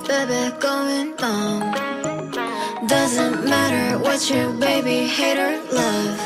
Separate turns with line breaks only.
baby, going numb. Doesn't matter what you, baby, hate or love.